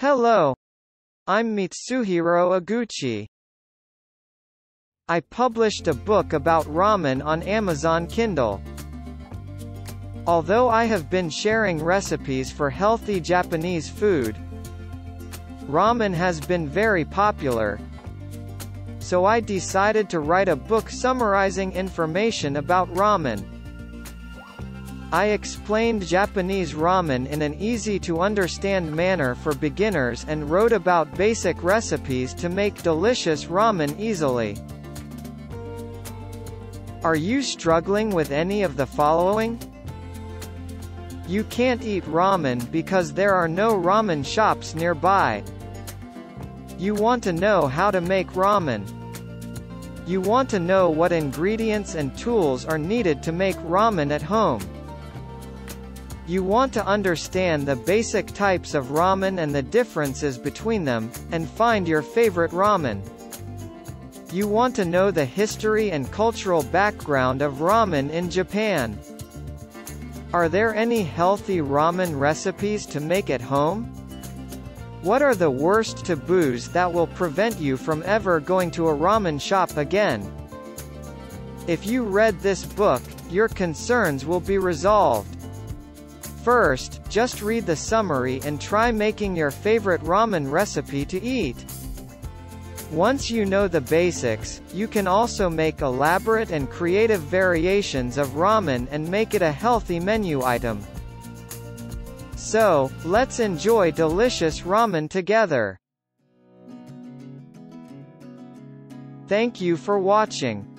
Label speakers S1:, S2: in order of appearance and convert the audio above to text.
S1: Hello. I'm Mitsuhiro Eguchi. I published a book about ramen on Amazon Kindle. Although I have been sharing recipes for healthy Japanese food, ramen has been very popular, so I decided to write a book summarizing information about ramen. I explained Japanese ramen in an easy-to-understand manner for beginners and wrote about basic recipes to make delicious ramen easily. Are you struggling with any of the following? You can't eat ramen because there are no ramen shops nearby. You want to know how to make ramen. You want to know what ingredients and tools are needed to make ramen at home. You want to understand the basic types of ramen and the differences between them, and find your favorite ramen. You want to know the history and cultural background of ramen in Japan. Are there any healthy ramen recipes to make at home? What are the worst taboos that will prevent you from ever going to a ramen shop again? If you read this book, your concerns will be resolved. First, just read the summary and try making your favorite ramen recipe to eat. Once you know the basics, you can also make elaborate and creative variations of ramen and make it a healthy menu item. So, let's enjoy delicious ramen together. Thank you for watching.